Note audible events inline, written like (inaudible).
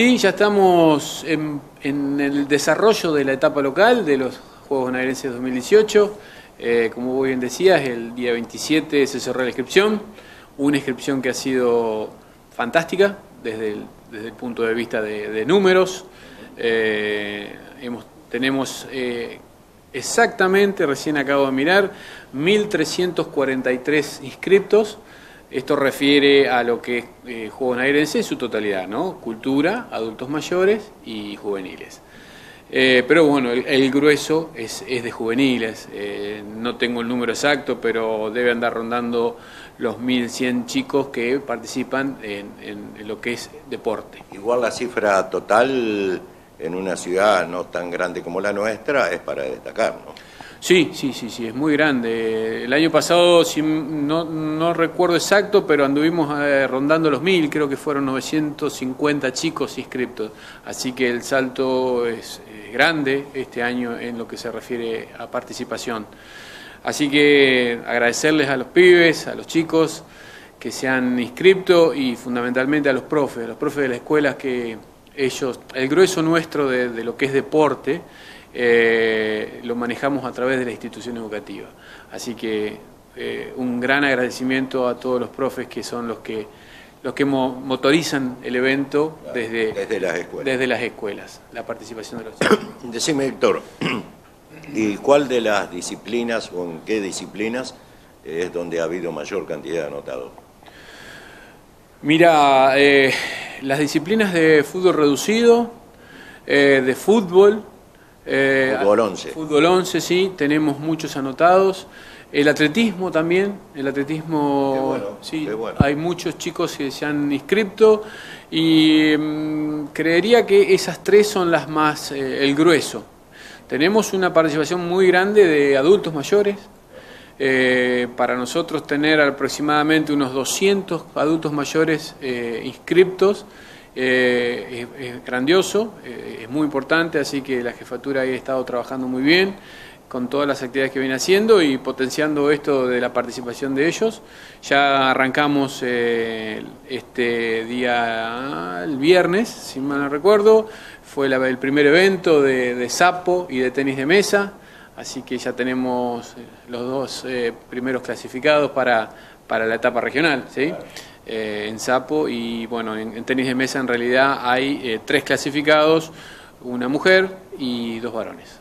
Sí, ya estamos en, el desarrollo de la etapa local de los Juegos Bonaerenses 2018. Eh, como vos bien decías, el día 27 se cerró la inscripción, una inscripción que ha sido fantástica desde el, punto de vista de, números. Eh, tenemos eh, exactamente, recién acabo de mirar, 1.343 inscriptos esto refiere a lo que es eh, Juegos Nairense en su totalidad, ¿no? Cultura, adultos mayores y juveniles. Eh, pero bueno, el, grueso es, de juveniles, eh, no tengo el número exacto, pero debe andar rondando los 1.100 chicos que participan en, en, lo que es deporte. Igual la cifra total en una ciudad no tan grande como la nuestra es para destacar, ¿no? Sí, sí, sí, sí, es muy grande. El año pasado, si no, no recuerdo exacto, pero anduvimos eh, rondando los mil, creo que fueron 950 chicos inscriptos. Así que el salto es, grande este año en lo que se refiere a participación. Así que agradecerles a los pibes, a los chicos que se han inscrito y fundamentalmente a los profes, los profes de las escuelas que ellos, el grueso nuestro de, de lo que es deporte, eh, lo manejamos a través de la institución educativa. Así que eh, un gran agradecimiento a todos los profes que son los que los que motorizan el evento desde, desde, las escuelas. desde las escuelas, la participación de los chicos. (coughs) Decime, Héctor, (clears throat) ¿y cuál de las disciplinas o en qué disciplinas es donde ha habido mayor cantidad de anotados? Mira, eh, las disciplinas de fútbol reducido, de fútbol, eh, fútbol 11. Fútbol 11, sí, tenemos muchos anotados. El atletismo también, el atletismo, sí, hay muchos chicos que se han inscrito y mm, creería que esas tres son las más, eh, el grueso. Tenemos una participación muy grande de adultos mayores, eh, para nosotros tener aproximadamente unos 200 adultos mayores inscriptos eh, es, grandioso, eh, es muy importante, así que la jefatura ha estado trabajando muy bien con todas las actividades que viene haciendo y potenciando esto de la participación de ellos. Ya arrancamos eh, este día, el viernes, si mal no recuerdo, fue el primer evento de, sapo y de tenis de mesa, así que ya tenemos los dos primeros clasificados para, para la etapa regional. ¿sí? Eh, en sapo y bueno, en, tenis de mesa en realidad hay eh, tres clasificados, una mujer y dos varones.